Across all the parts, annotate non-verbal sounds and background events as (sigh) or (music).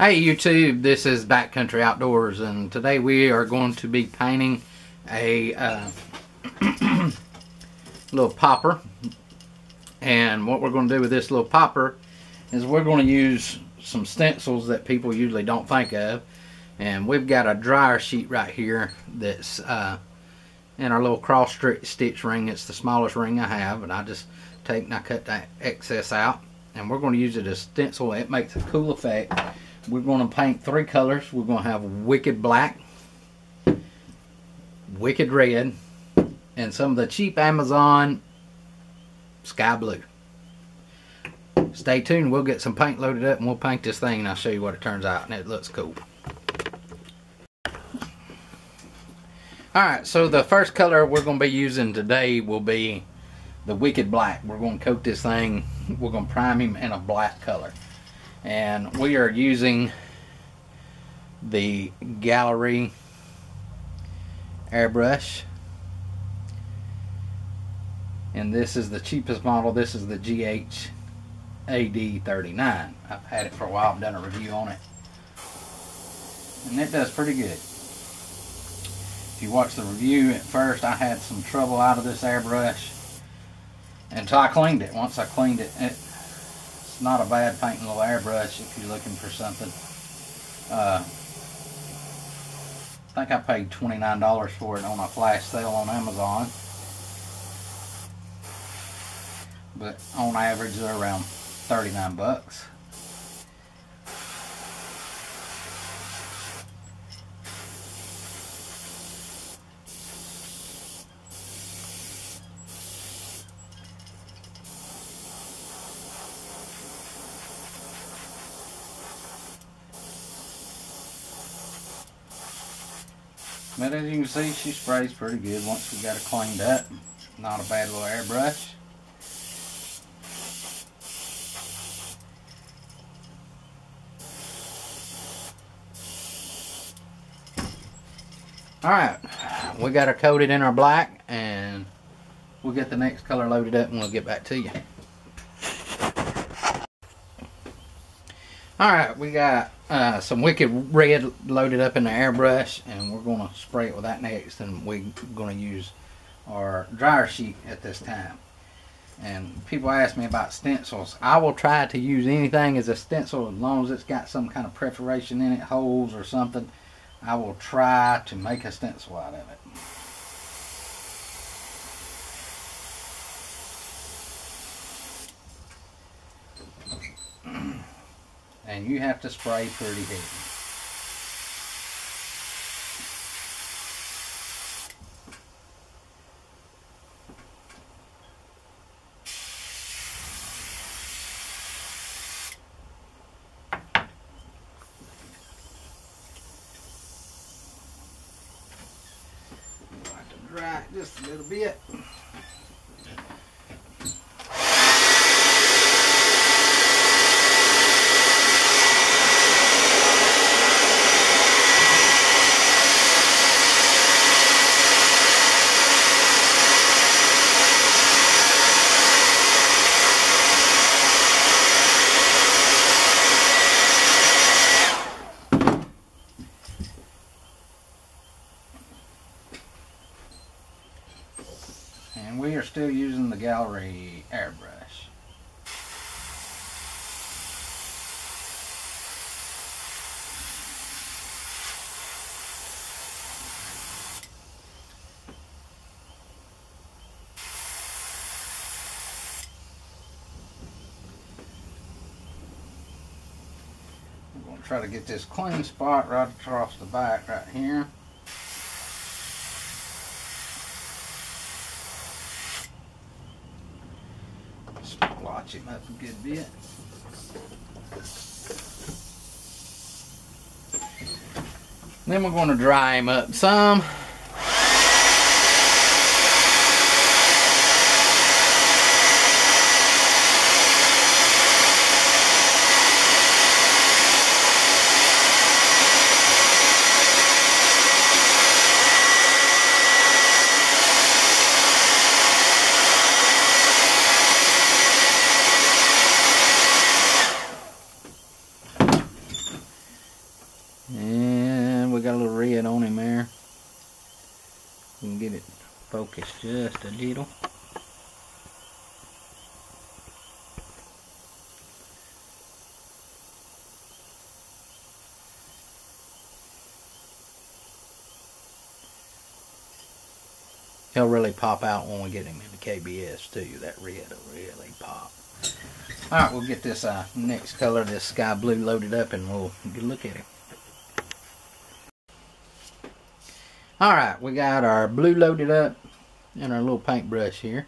Hey YouTube, this is Backcountry Outdoors and today we are going to be painting a uh, (clears throat) little popper. And what we're going to do with this little popper is we're going to use some stencils that people usually don't think of. And we've got a dryer sheet right here that's uh, in our little cross stitch ring. It's the smallest ring I have and I just take and I cut that excess out. And we're going to use it as a stencil. It makes a cool effect we're going to paint three colors. We're going to have wicked black, wicked red, and some of the cheap Amazon sky blue. Stay tuned. We'll get some paint loaded up and we'll paint this thing and I'll show you what it turns out and it looks cool. Alright, so the first color we're going to be using today will be the Wicked Black. We're going to coat this thing, we're going to prime him in a black color and we are using the gallery airbrush. And this is the cheapest model. This is the GH AD39 I've had it for a while. I've done a review on it. And it does pretty good. If you watch the review at first I had some trouble out of this airbrush until I cleaned it. Once I cleaned it, it not a bad painting little airbrush if you're looking for something. Uh, I think I paid $29 for it on a flash sale on Amazon. But on average they're around 39 bucks. But as you can see, she sprays pretty good once we got it cleaned up. Not a bad little airbrush. Alright, we got her coated in our black and we'll get the next color loaded up and we'll get back to you. Alright, we got uh, some Wicked Red loaded up in the airbrush and we're going to spray it with that next and we're going to use our dryer sheet at this time. And people ask me about stencils. I will try to use anything as a stencil as long as it's got some kind of perforation in it, holes or something. I will try to make a stencil out of it. And you have to spray pretty heavy. dry just a little bit. And we are still using the gallery airbrush. I'm going to try to get this clean spot right across the back right here. Splotch him up a good bit. Then we're going to dry him up some. Focused just a little. He'll really pop out when we get him into KBS too. That red will really pop. Alright, we'll get this uh, next color, this sky blue loaded up and we'll look at him. Alright, we got our blue loaded up and our little paintbrush here.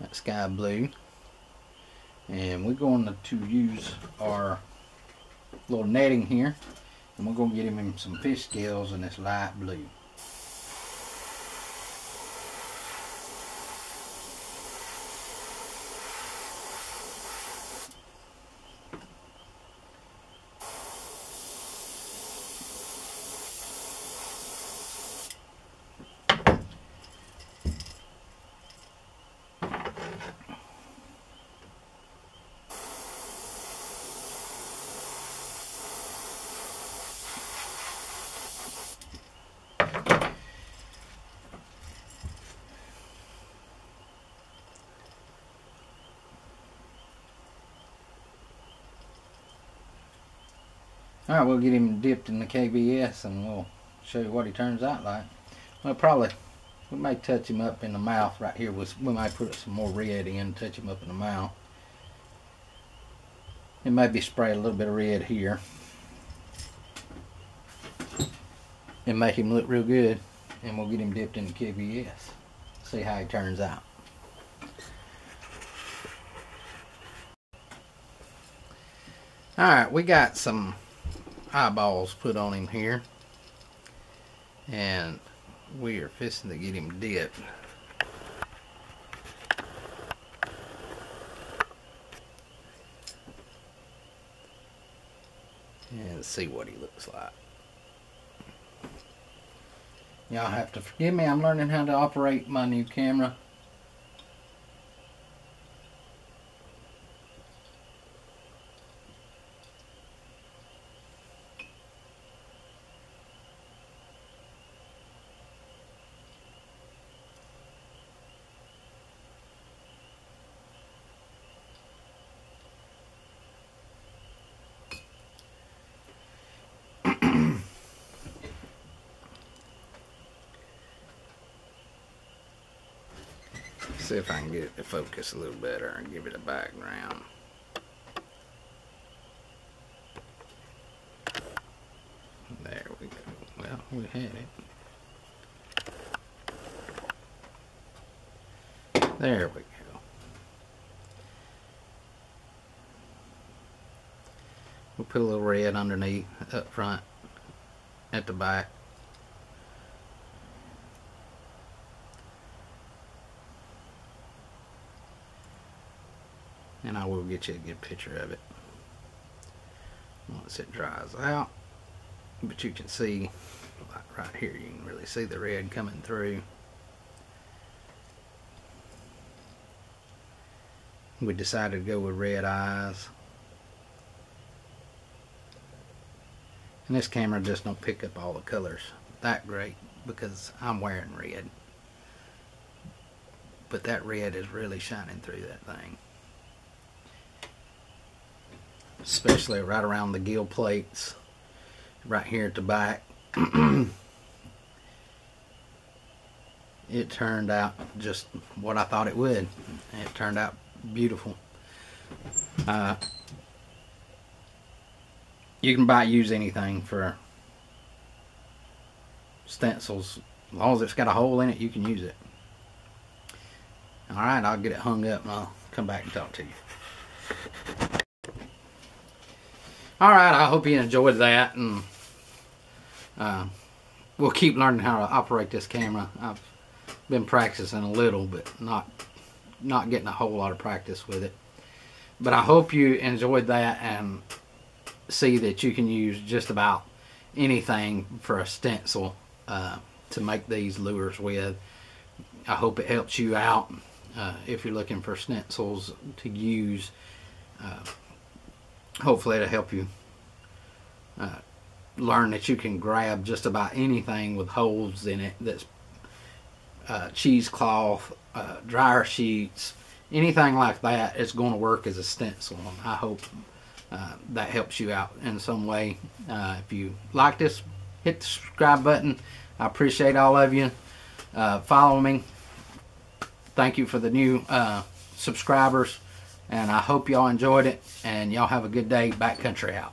That sky blue. And we're going to use our little netting here. And we're going to get him some fish scales in this light blue. Alright, we'll get him dipped in the KBS and we'll show you what he turns out like. Well, probably, we may touch him up in the mouth right here. We might put some more red in, touch him up in the mouth. And maybe spray a little bit of red here. And make him look real good. And we'll get him dipped in the KBS. See how he turns out. Alright, we got some eyeballs put on him here. And we are fixing to get him dipped. And see what he looks like. Y'all have to forgive me, I'm learning how to operate my new camera. See if I can get it to focus a little better and give it a background. There we go. Well, we had it. There we go. We'll put a little red underneath, up front, at the back. And I will get you a good picture of it. Once it dries out. But you can see like right here you can really see the red coming through. We decided to go with red eyes. And this camera just don't pick up all the colors that great because I'm wearing red. But that red is really shining through that thing especially right around the gill plates right here at the back. It turned out just what I thought it would. It turned out beautiful. Uh, you can buy use anything for stencils. As long as it's got a hole in it you can use it. Alright I'll get it hung up and I'll come back and talk to you all right i hope you enjoyed that and uh, we'll keep learning how to operate this camera. I've been practicing a little but not not getting a whole lot of practice with it. But i hope you enjoyed that and see that you can use just about anything for a stencil uh, to make these lures with. I hope it helps you out uh, if you're looking for stencils to use uh, hopefully it'll help you uh, learned that you can grab just about anything with holes in it that's uh, cheesecloth, uh, dryer sheets, anything like that is going to work as a stencil. And I hope uh, that helps you out in some way. Uh, if you like this, hit the subscribe button. I appreciate all of you. Uh, follow me. Thank you for the new uh, subscribers. And I hope y'all enjoyed it. And y'all have a good day. Backcountry out.